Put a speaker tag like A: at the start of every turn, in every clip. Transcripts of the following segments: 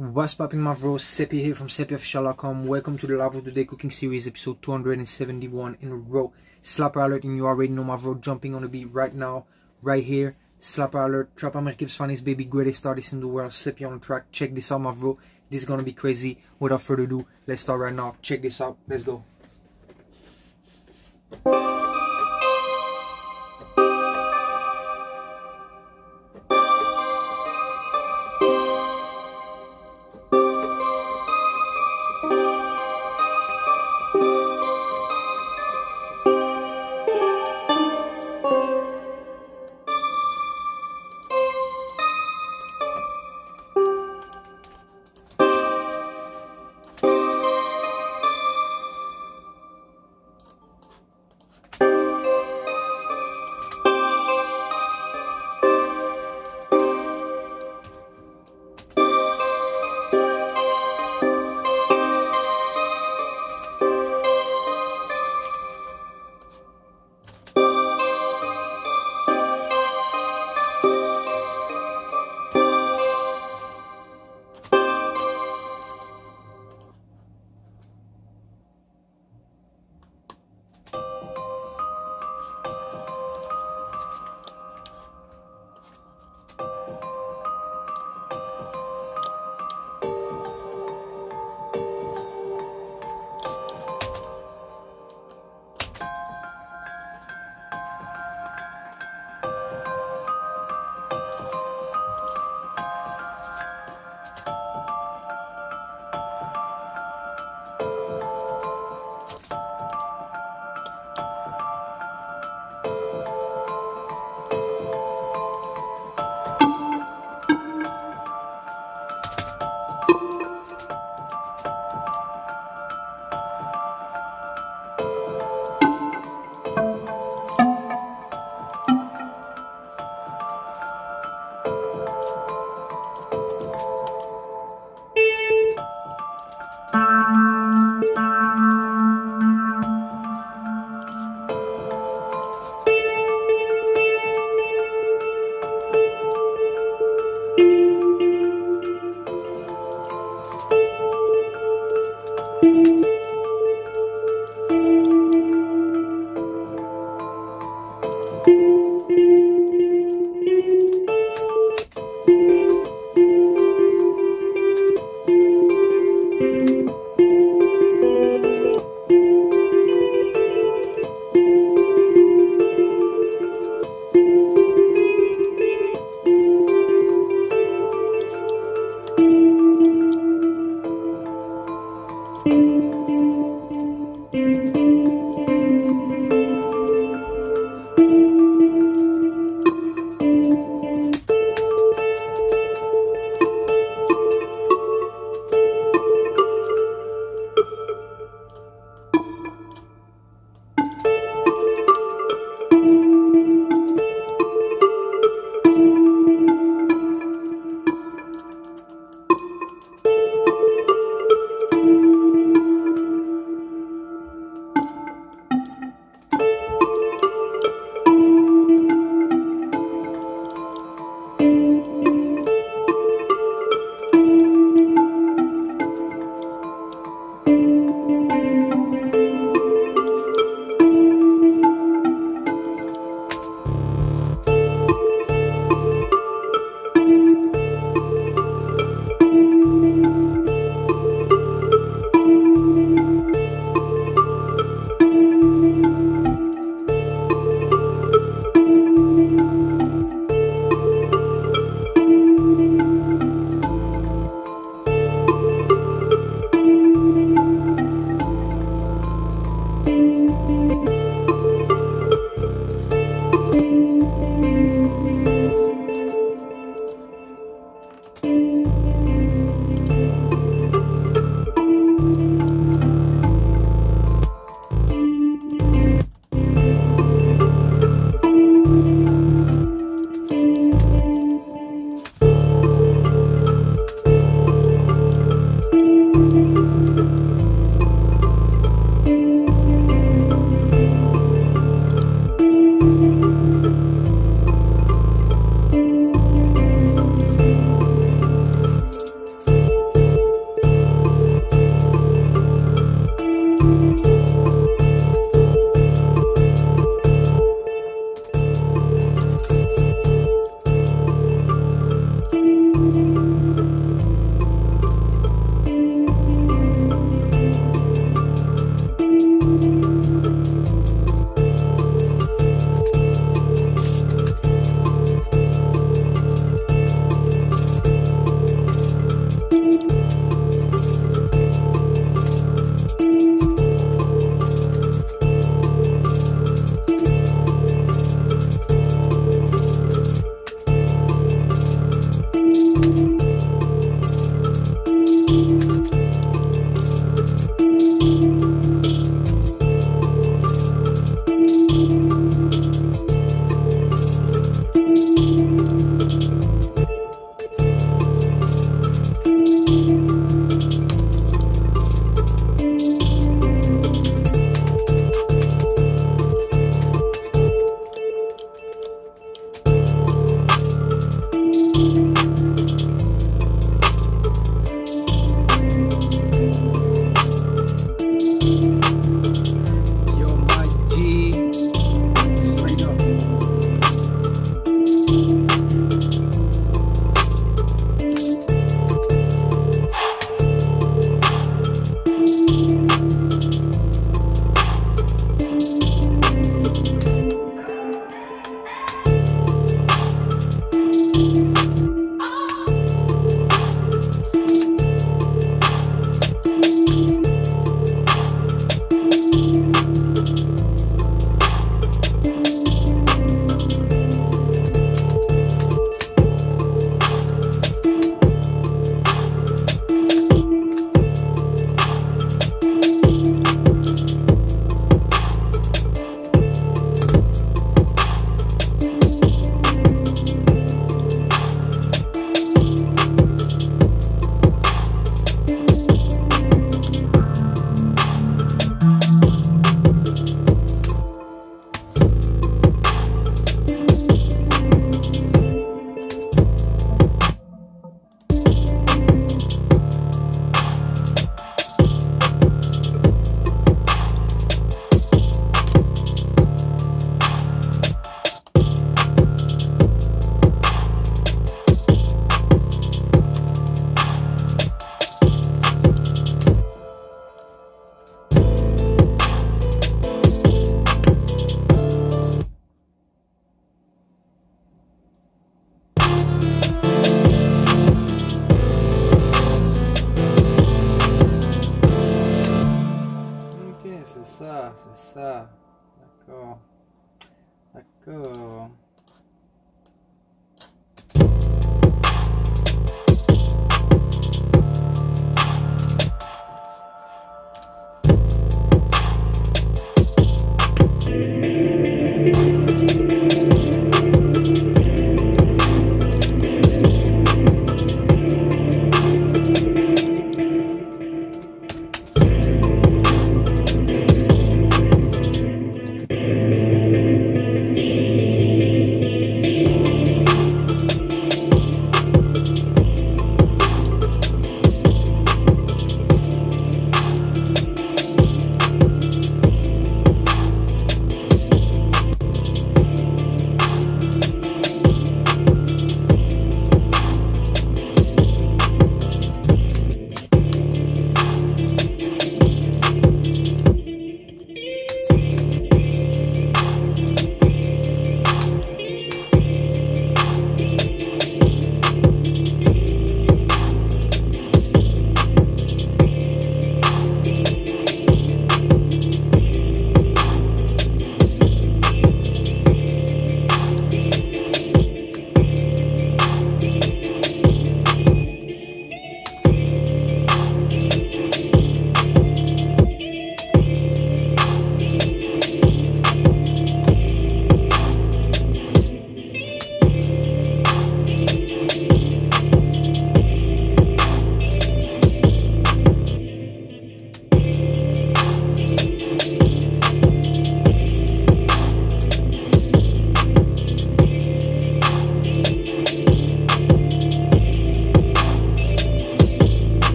A: What's popping my bro, here from SebPOfficial.com. Welcome to the Love of the Day cooking series episode 271 in a row. Slapper alert and you already know my bro jumping on the beat right now, right here. Slapper alert, Trap America's funniest baby, greatest artist in the world, Seb P on track. Check this out my bro, this is gonna be crazy. Without further ado, let's start right now. Check this out, let's go.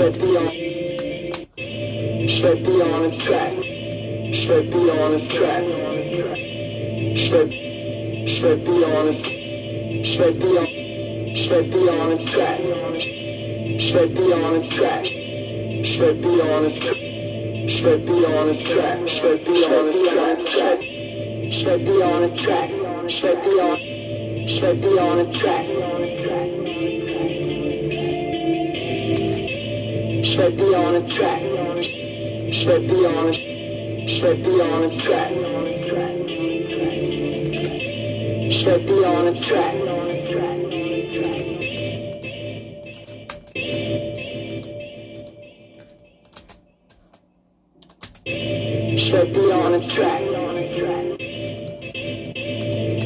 B: Should be on. A track. Should be on a track. Should should be on a should on should be on a track. Should be on a track. Should be on a track. Should be on a track. Should be on a track. Should be on a track. Should be on should be on a track. Should be on a track. Should be on a should be on a track. Should be on a track. Should be on a track.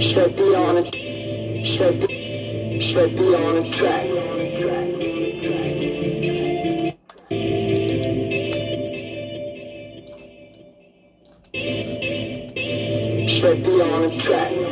B: Should be on a should be should be on a track. Be on track.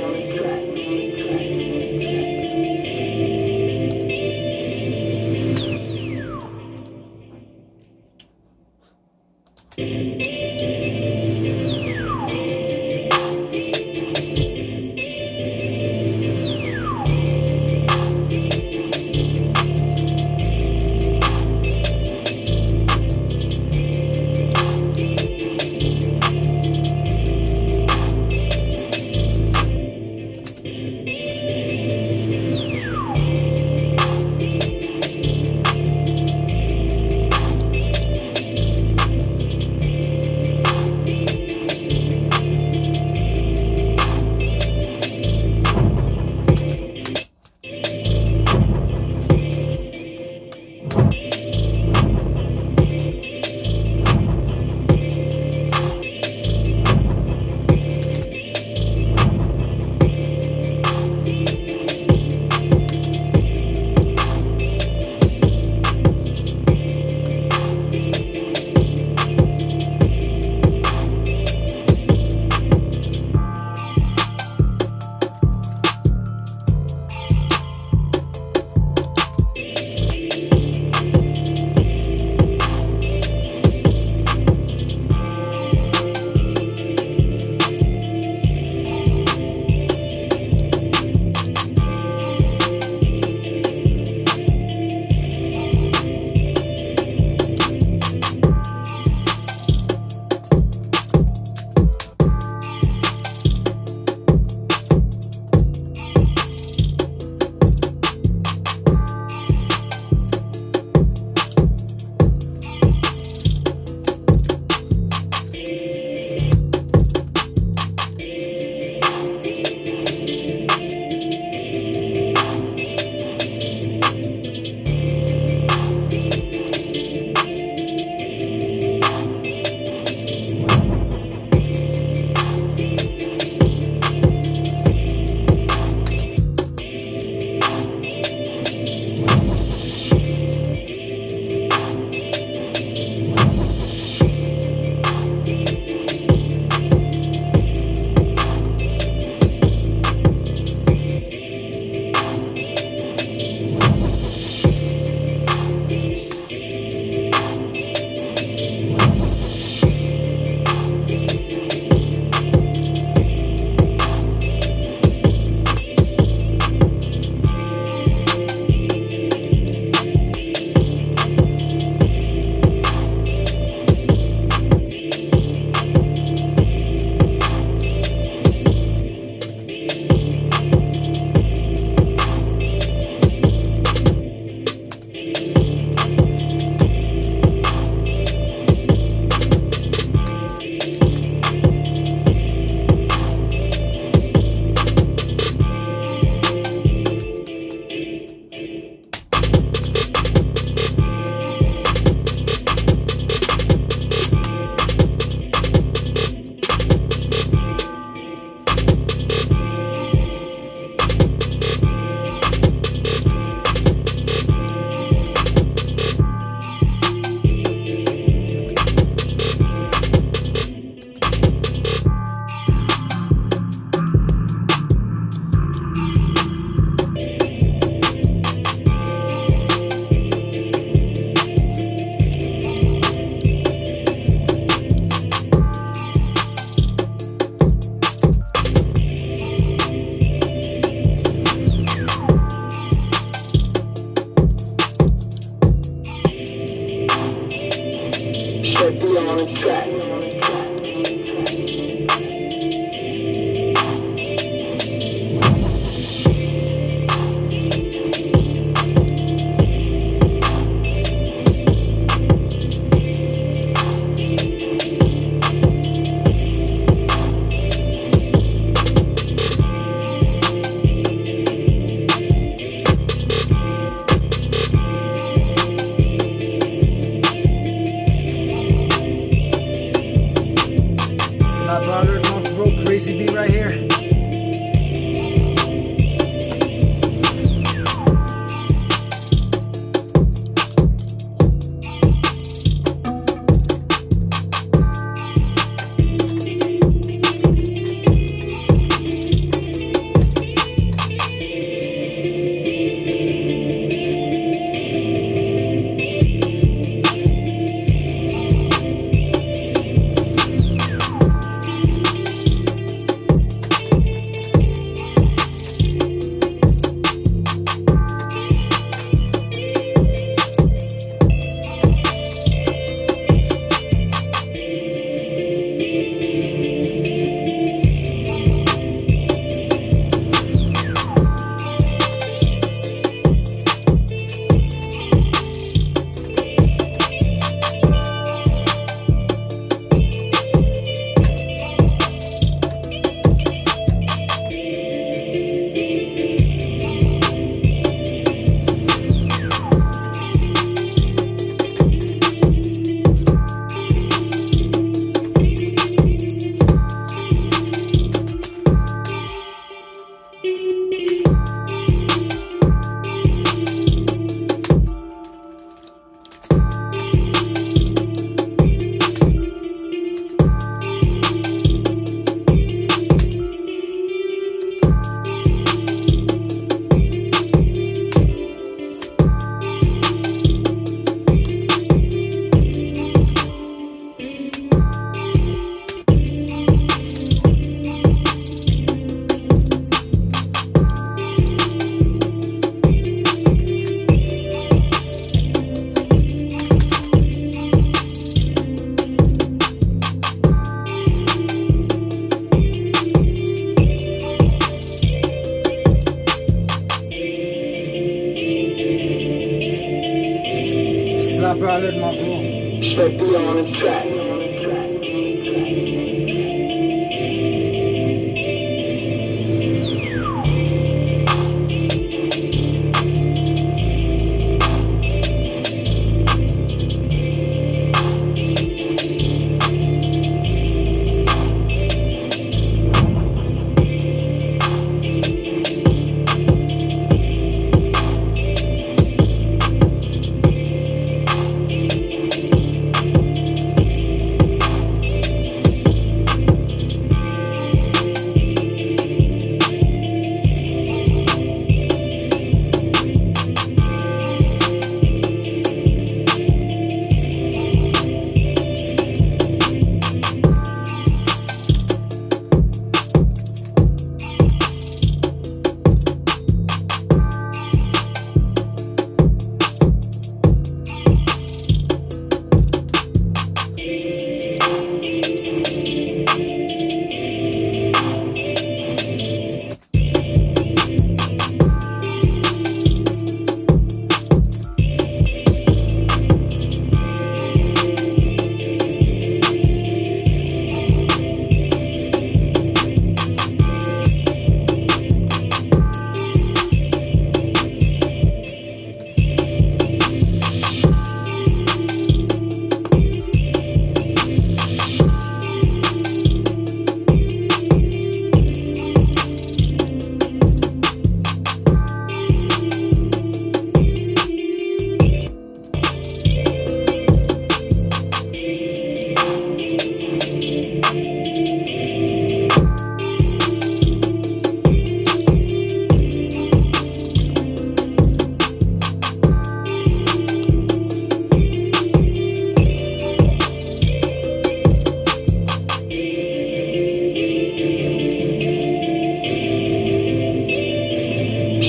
A: later.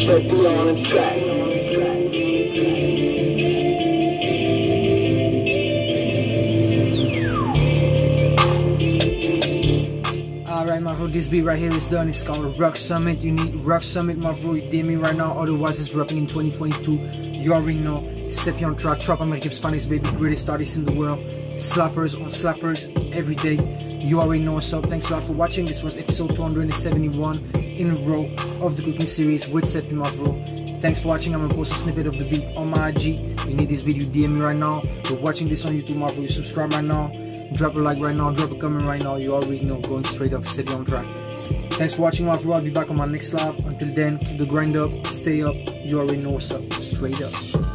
B: Step on the track.
A: Alright, bro, this beat right here is done. It's called Rock Summit. You need Rock Summit, bro. You DM me right now. Otherwise, it's rapping in 2022. You already know. Seb P on track. Trap America's finest baby. Greatest artist in the world. Slappers on slappers every day. You already know up. Thanks a lot for watching. This was episode 271 in a row of the cooking series with Seb P, my bro. Thanks for watching. I'm gonna post a snippet of the beat on my IG. You need this video, DM me right now. You're watching this on YouTube, my bro. You subscribe right now. Drop a like right now. Drop a comment right now. You already know. Going straight up, Seb P on track. Thanks for watching, my bro. I'll be back on my next live. Until then, keep the grind up. Stay up. You already know what's. Straight up.